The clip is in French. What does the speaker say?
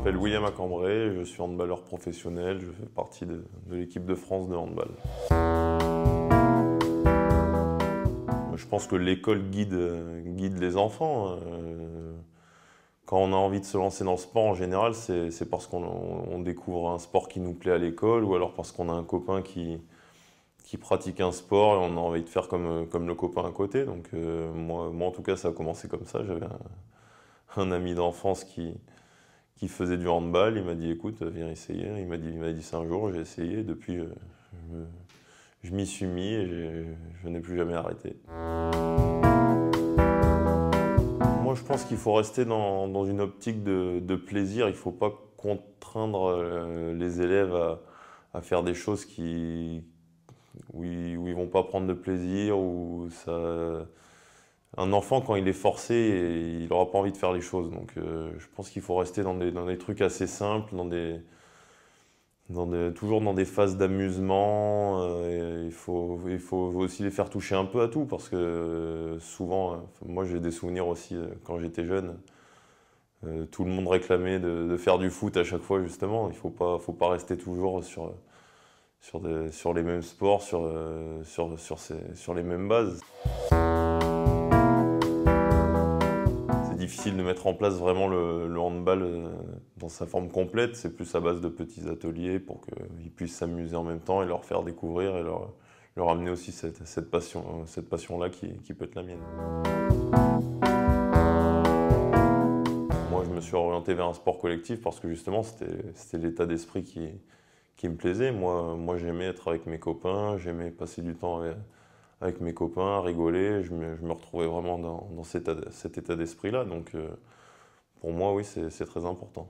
William à Cambrai, je suis handballeur professionnel, je fais partie de, l'équipe de France de handball. Je pense que l'école guide, les enfants. Euh, quand on a envie de se lancer dans le sport, en général, c'est parce qu'on découvre un sport qui nous plaît à l'école ou alors parce qu'on a un copain qui, pratique un sport et on a envie de faire comme, comme le copain à côté. Donc euh, moi, moi, en tout cas, ça a commencé comme ça. J'avais un, ami d'enfance qui, qui faisait du handball. Il m'a dit, écoute, viens essayer. Il m'a dit, il m'a dit ça un jour, j'ai essayé. Depuis, euh, je, m'y suis mis et je n'ai plus jamais arrêté. Moi, je pense qu'il faut rester dans, une optique de, plaisir. Il ne faut pas contraindre euh, les élèves à, faire des choses qui, où ils, où ils vont pas prendre de plaisir, ou ça... Un enfant, quand il est forcé, il n'aura pas envie de faire les choses. Donc euh, je pense qu'il faut rester dans des, dans des, trucs assez simples, dans des, toujours dans des phases d'amusement. Euh, il, faut, il faut aussi les faire toucher un peu à tout, parce que euh, souvent, moi j'ai des souvenirs aussi quand j'étais jeune. tout le monde réclamait de, faire du foot à chaque fois, justement. Il ne faut pas, faut pas rester toujours sur sur, les mêmes sports, sur, sur, sur, ces, sur les mêmes bases. Difficile de mettre en place vraiment le, handball euh, dans sa forme complète. C'est plus à base de petits ateliers pour qu'ils puissent s'amuser en même temps et leur faire découvrir et leur, leur amener aussi cette, passion-là cette passion qui, qui peut être la mienne. Moi, je me suis orienté vers un sport collectif parce que justement, c'était l'état d'esprit qui, me plaisait. Moi, moi j'aimais être avec mes copains, j'aimais passer du temps avec, mes copains, rigoler. Je me, retrouvais vraiment dans, cet état d'esprit-là. Donc, euh, pour moi, oui, c'est très important.